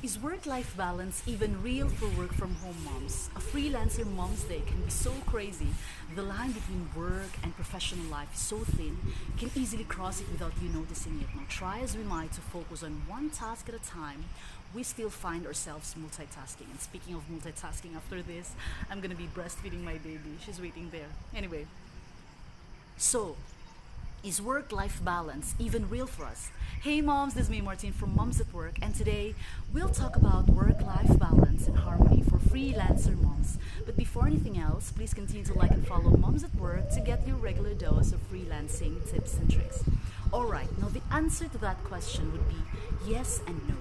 Is work life balance even real for work from home moms? A freelancer mom's day can be so crazy. The line between work and professional life is so thin, can easily cross it without you noticing it. Now, try as we might to focus on one task at a time, we still find ourselves multitasking. And speaking of multitasking, after this, I'm gonna be breastfeeding my baby. She's waiting there. Anyway, so is work life balance even real for us? Hey moms, this is May Martin from Moms at Work, and today we'll talk about work life balance and harmony for freelancer moms. But before anything else, please continue to like and follow Moms at Work to get your regular dose of freelancing tips and tricks. Alright, now the answer to that question would be yes and no.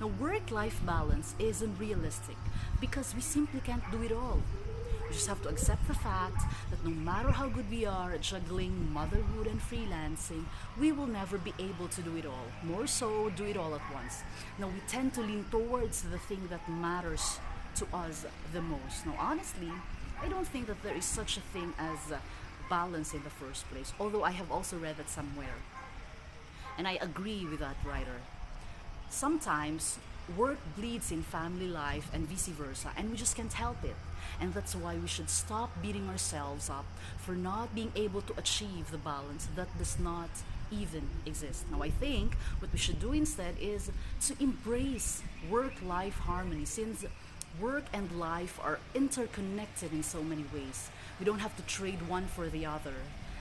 Now, work life balance isn't realistic because we simply can't do it all. We just have to accept the fact that no matter how good we are at juggling motherhood and freelancing, we will never be able to do it all. More so, do it all at once. Now, we tend to lean towards the thing that matters to us the most. Now, honestly, I don't think that there is such a thing as uh, balance in the first place, although I have also read that somewhere. And I agree with that writer. Sometimes work bleeds in family life and vice versa, and we just can't help it. And that's why we should stop beating ourselves up for not being able to achieve the balance that does not even exist. Now, I think what we should do instead is to embrace work life harmony since work and life are interconnected in so many ways. We don't have to trade one for the other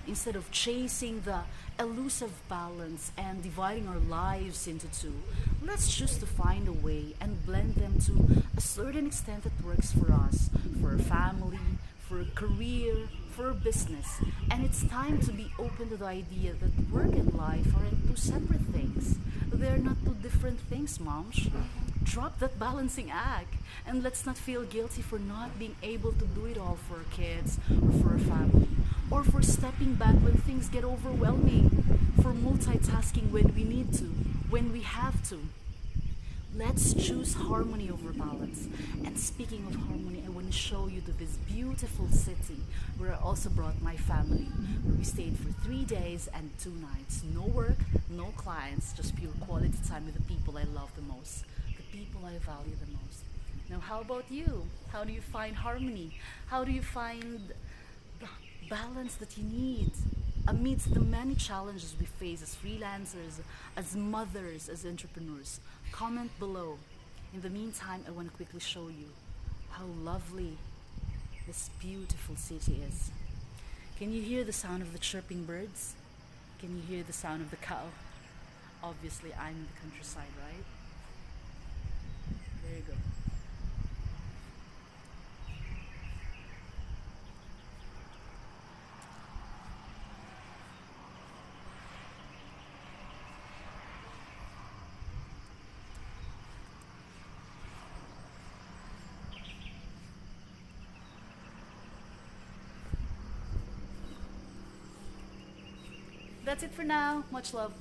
instead of chasing the elusive balance and dividing our lives into two, let's choose to find a way and blend them to a certain extent that works for us, for our family, for a career, for a business. And it's time to be open to the idea that work and life aren't two separate things. They're not two different things, moms. Drop that balancing act and let's not feel guilty for not being able to do it all for our kids or for our family or for stepping back when things get overwhelming, for multitasking when we need to, when we have to. Let's choose harmony over balance. And speaking of harmony, I want to show you to this beautiful city where I also brought my family, where we stayed for three days and two nights. No work, no clients, just pure quality time with the people I love the most, I value the most. Now, how about you? How do you find harmony? How do you find the balance that you need amidst the many challenges we face as freelancers, as mothers, as entrepreneurs. Comment below. In the meantime, I want to quickly show you how lovely this beautiful city is. Can you hear the sound of the chirping birds? Can you hear the sound of the cow? Obviously, I'm in the countryside, right? There you go. That's it for now. Much love.